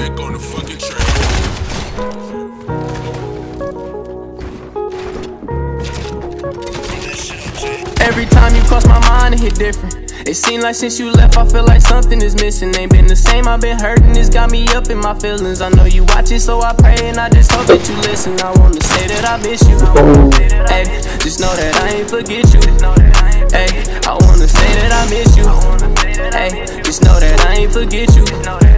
back on the fucking train. Every time you cross my mind, it hit different. It seems like since you left, I feel like something is missing. Ain't been the same, I've been hurting, it's got me up in my feelings. I know you watch it, so I pray and I just hope that you listen. I wanna say that I miss you. Hey, just know that I ain't forget you. Hey, I wanna say that I miss you. Hey, just know that I ain't forget you.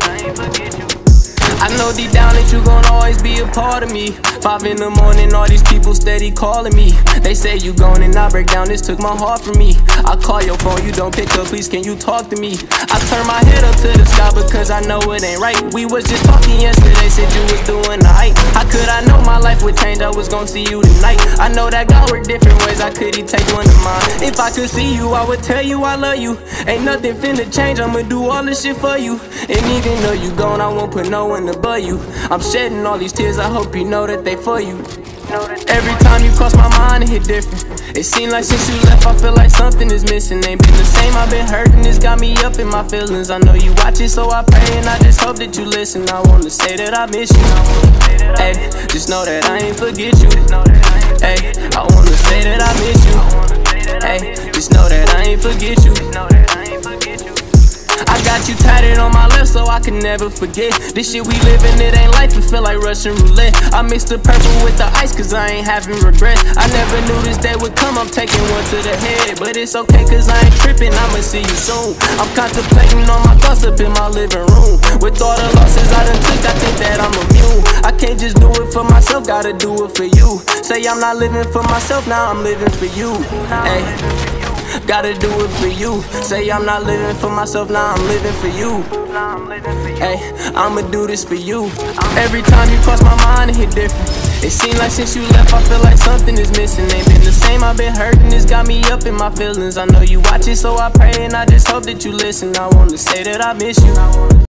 Know deep down that you gon' always be a part of me. Five in the morning, all these people steady calling me. They say you gone and I break down, this took my heart from me. I call your phone, you don't pick up, please can you talk to me? I turn my head up to the sky because I know it ain't right. We was just talking yesterday, said you was doing alright. How could I know my life would change? I was gonna see you tonight. I know that God worked different ways, I could he take one of mine. If I could see you, I would tell you I love you. Ain't nothing finna change, I'ma do all this shit for you. And even though you gone, I won't put no one above you. I'm shedding all these tears, I hope you know that they for you. Every time you cross my mind, it hit different. It seems like since you left, I feel like something is missing. Ain't been the same, I've been hurting, it's got me up in my feelings. I know you watch so I pray and I just hope that you listen. I wanna say that I miss you. Hey, just know that I ain't forget you. Hey, I wanna say that I miss you. Got you tatted on my left so I can never forget. This shit we living, it ain't life, it feel like Russian roulette. I mixed the purple with the ice cause I ain't having regrets. I never knew this day would come, I'm taking one to the head. But it's okay cause I ain't tripping, I'ma see you soon. I'm contemplating on my thoughts up in my living room. With all the losses I done took, I think that I'm immune. I can't just do it for myself, gotta do it for you. Say I'm not living for myself, now I'm living for you. Hey. Gotta do it for you. Say I'm not living for myself, now I'm living for you. Hey, I'ma do this for you. Every time you cross my mind, it hit different. It seems like since you left, I feel like something is missing. Ain't been the same, I've been hurting, it's got me up in my feelings. I know you watch it, so I pray and I just hope that you listen. I wanna say that I miss you.